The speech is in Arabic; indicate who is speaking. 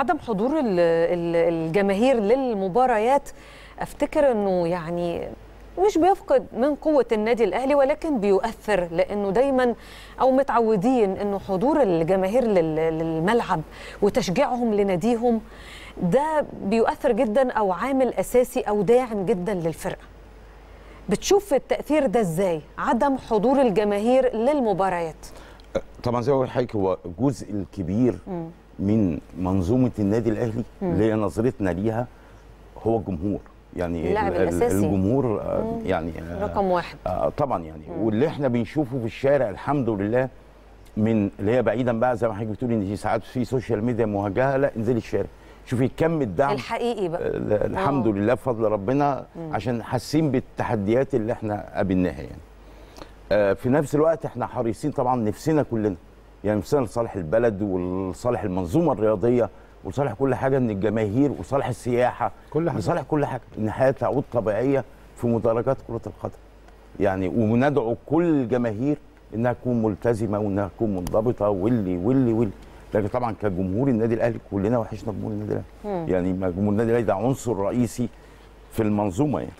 Speaker 1: عدم حضور ال- ال- الجماهير للمباريات أفتكر إنه يعني مش بيفقد من قوة النادي الأهلي ولكن بيؤثر لأنه دايما أو متعودين أنه حضور الجماهير لل- للملعب وتشجيعهم لناديهم ده بيؤثر جدا أو عامل أساسي أو داعم جدا للفرقة. بتشوف التأثير ده إزاي؟ عدم حضور الجماهير للمباريات.
Speaker 2: طبعا زي ما بقول لحضرتك هو جزء الكبير من منظومة النادي الأهلي اللي هي نظرتنا ليها هو الجمهور. يعني. الجمهور آه، يعني آه،
Speaker 1: رقم واحد.
Speaker 2: آه طبعا يعني. واللي إحنا بنشوفه في الشارع الحمد لله من اللي هي بعيدا بقى زي ما حضرتك بتقولي إن في ساعات في social media موجهه لا انزلي الشارع. شوفي كم الدعم.
Speaker 1: الحقيقي بقى.
Speaker 2: ال- الحمد
Speaker 1: آه.
Speaker 2: لله بفضل ربنا عشان حاسين بالتحديات اللي إحنا قابلناها يعني. آه، في نفس الوقت إحنا حريصين طبعا نفسنا كلنا. يعني نفسنا لصالح البلد ولصالح المنظومة الرياضية ولصالح كل حاجة ان الجماهير وصالح السياحة
Speaker 3: كل حاجة.
Speaker 2: لصالح كل حاجة. إن الحياة تعود طبيعية في مدرجات كرة القدم. يعني وندعو كل الجماهير إنها تكون ملتزمة وإنها تكون منضبطة واللي واللي واللي. لكن طبعا كجمهور النادي الأهلي كلنا وحشنا جمهور النادي الأهلي. يعني ما جمهور النادي الأهلي ده عنصر رئيسي في المنظومة يعني.